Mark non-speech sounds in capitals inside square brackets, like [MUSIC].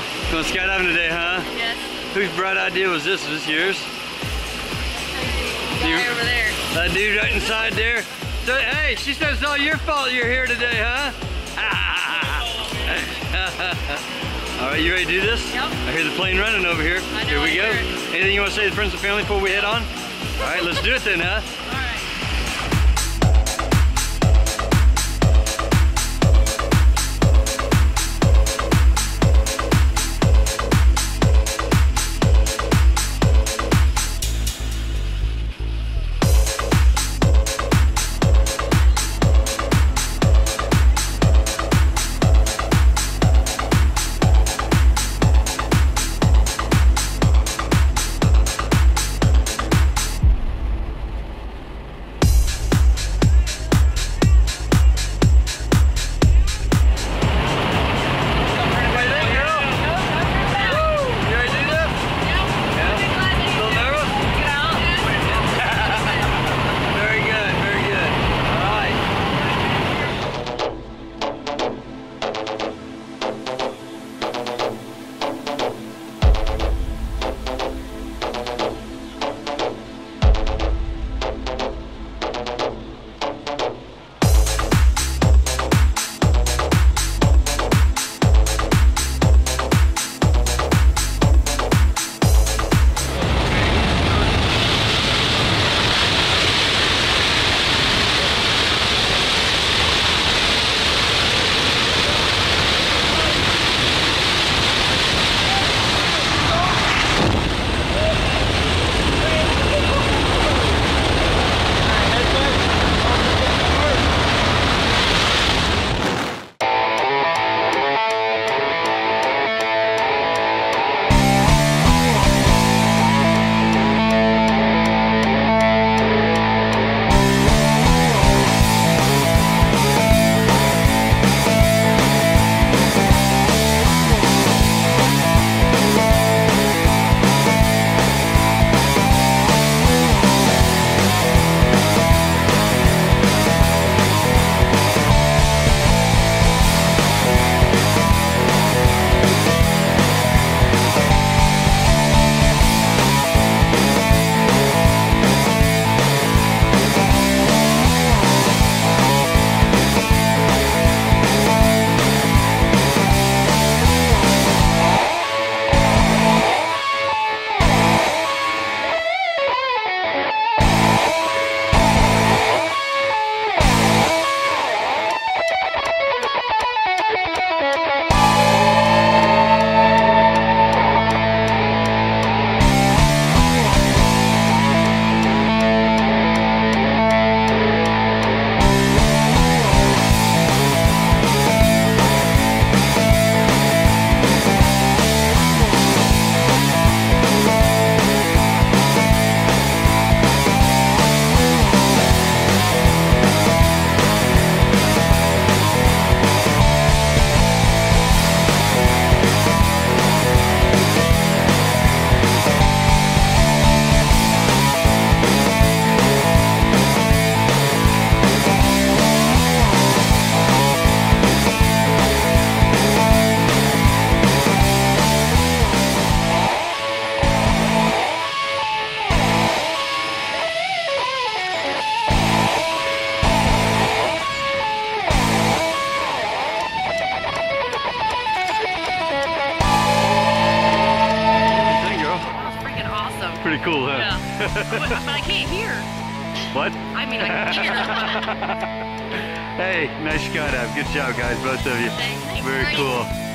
skydiving today, huh? Yes. Whose bright idea was this? Was this yours? Guy You- over there. That dude right inside there? So, hey, she says it's all your fault you're here today, huh? [LAUGHS] all right, you ready to do this? Yep. I hear the plane running over here. I know, here we I go. Anything you want to say to the friends and family before we head on? All right, let's do it then, huh? Yeah. [LAUGHS] but, but I can't hear. What? I mean, I can hear. [LAUGHS] hey, nice skydive. Good job, guys, both of you. Thanks. Very cool.